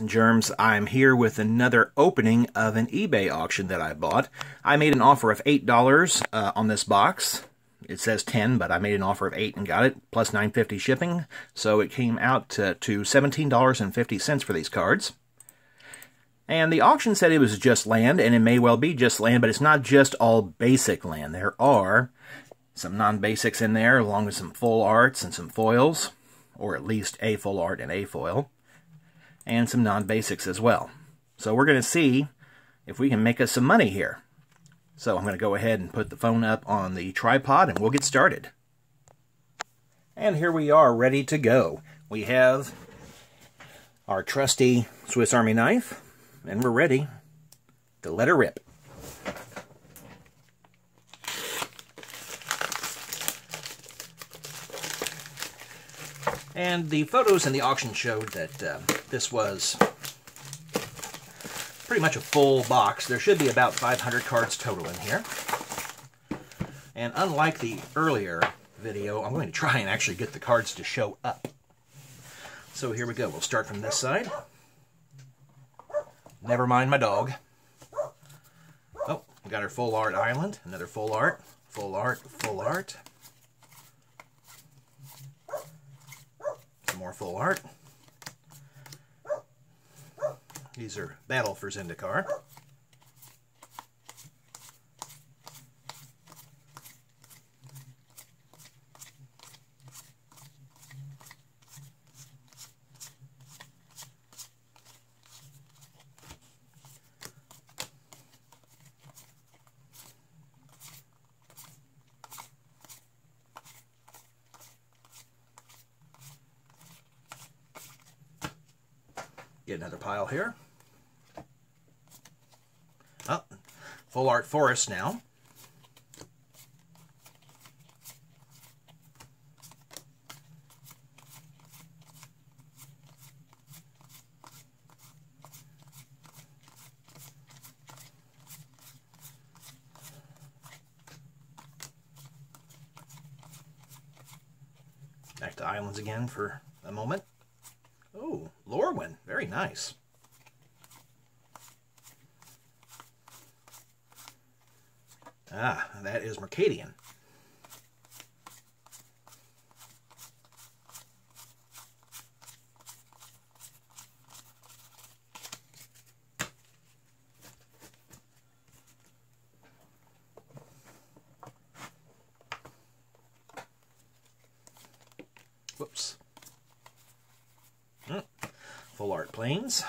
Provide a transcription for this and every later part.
and germs, I'm here with another opening of an eBay auction that I bought. I made an offer of $8 uh, on this box. It says 10, but I made an offer of 8 and got it, plus 9.50 shipping. So it came out to, to $17.50 for these cards. And the auction said it was just land, and it may well be just land, but it's not just all basic land. There are some non-basics in there, along with some full arts and some foils, or at least a full art and a foil and some non-basics as well. So we're going to see if we can make us some money here. So I'm going to go ahead and put the phone up on the tripod and we'll get started. And here we are ready to go. We have our trusty Swiss Army knife and we're ready to let her rip. And the photos in the auction showed that uh, this was pretty much a full box. There should be about 500 cards total in here. And unlike the earlier video, I'm going to try and actually get the cards to show up. So here we go. We'll start from this side. Never mind my dog. Oh, we got our full art island. Another full art, full art, full art. More full art. These are Battle for Zendikar. Get another pile here. Oh, full art forest now. Back to islands again for a moment. Oh, Lorwyn. Very nice. Ah, that is Mercadian. Whoops. Hmm. Full Art Plains.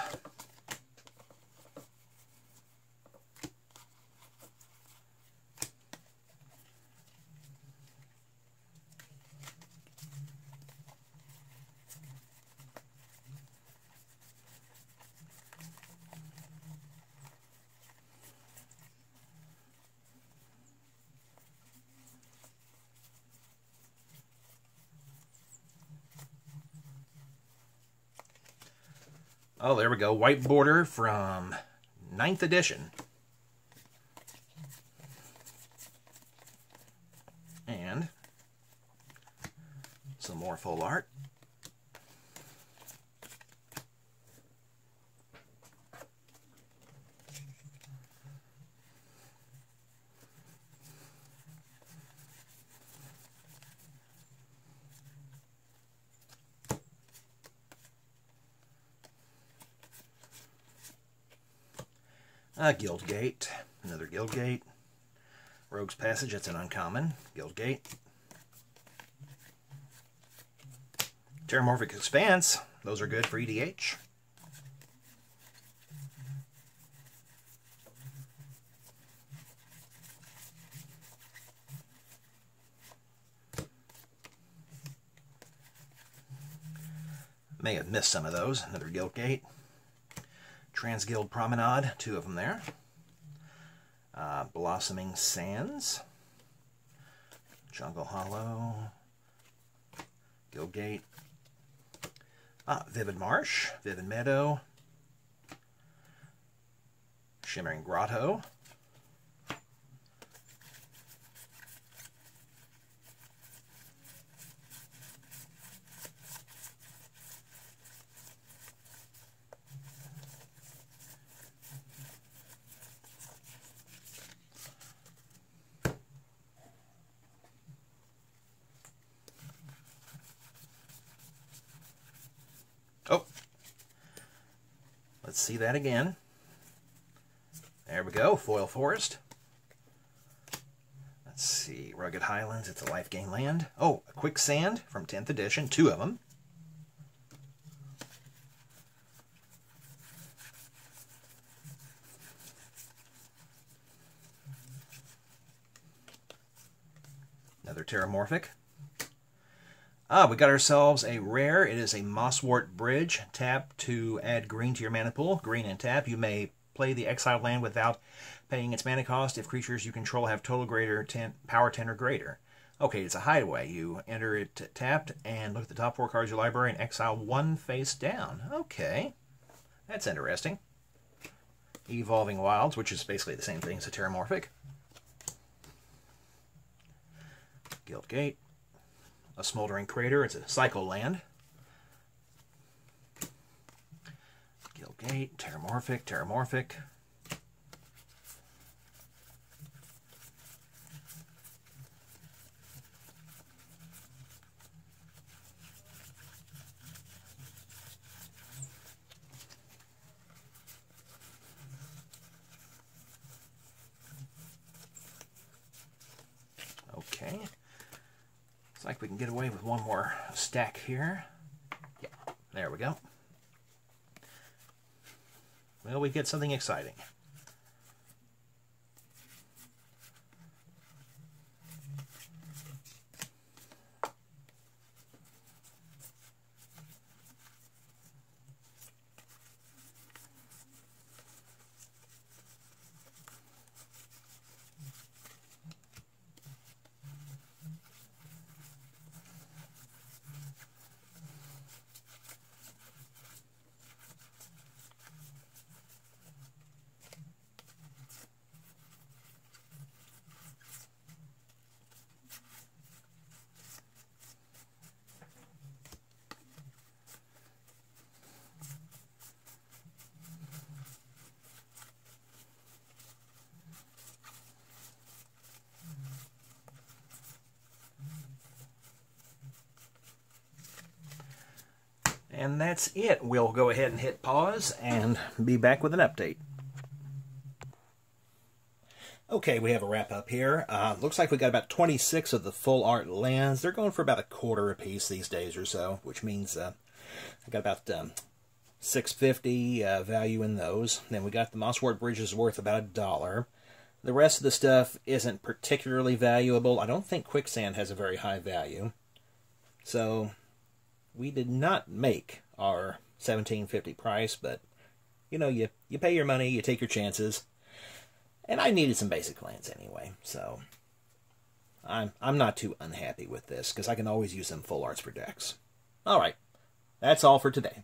Oh, there we go. White border from 9th edition. And some more full art. Uh, Guildgate, another Guildgate. Rogue's Passage, that's an uncommon. Guildgate. Terramorphic Expanse, those are good for EDH. May have missed some of those. Another Guildgate. Transguild Promenade, two of them there. Uh, Blossoming Sands, Jungle Hollow, Guildgate, ah, Vivid Marsh, Vivid Meadow, Shimmering Grotto, Let's see that again. There we go, Foil Forest. Let's see, Rugged Highlands, it's a life gain land. Oh, a Quicksand from 10th edition, two of them. Another Terramorphic. Ah, we got ourselves a rare. It is a Mosswort Bridge. Tap to add green to your mana pool. Green and tap. You may play the exiled land without paying its mana cost if creatures you control have total greater 10, power 10 or greater. Okay, it's a hideaway. You enter it tapped and look at the top four cards of your library and exile one face down. Okay, that's interesting. Evolving Wilds, which is basically the same thing as a Terramorphic. Guildgate a smoldering crater. It's a cycle land. Guildgate, Terramorphic, Terramorphic. Okay. Looks like we can get away with one more stack here. Yeah, there we go. Well, we get something exciting. And that's it. We'll go ahead and hit pause and be back with an update. Okay, we have a wrap up here. Uh, looks like we got about 26 of the full art lands. They're going for about a quarter a piece these days or so, which means uh, I got about um, 650 uh, value in those. Then we got the Mosswort Bridges worth about a dollar. The rest of the stuff isn't particularly valuable. I don't think Quicksand has a very high value. So we did not make our 1750 price, but you know, you you pay your money, you take your chances. And I needed some basic lands anyway, so I'm I'm not too unhappy with this because I can always use some full arts for decks. All right. That's all for today.